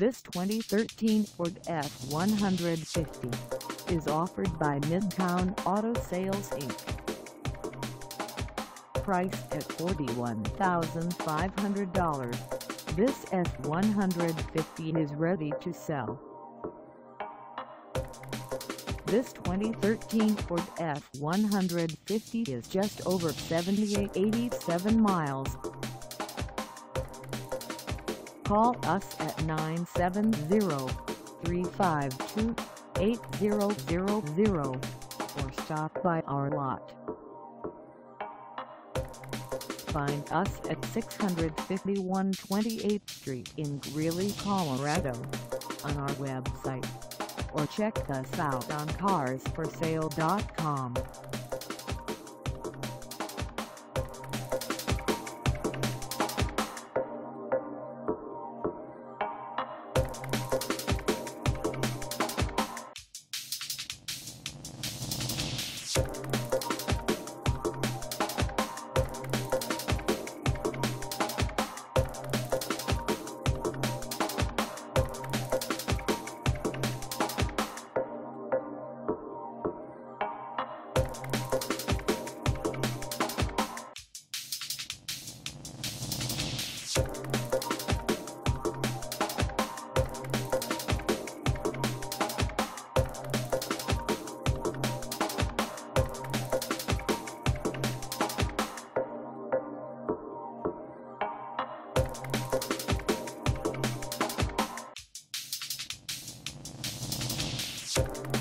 This 2013 Ford F-150 is offered by Midtown Auto Sales Inc. Priced at $41,500, this F-150 is ready to sell. This 2013 Ford F-150 is just over 7887 miles. Call us at 970-352-8000 or stop by our lot. Find us at 651 28th Street in Greeley, Colorado on our website or check us out on carsforsale.com. Thank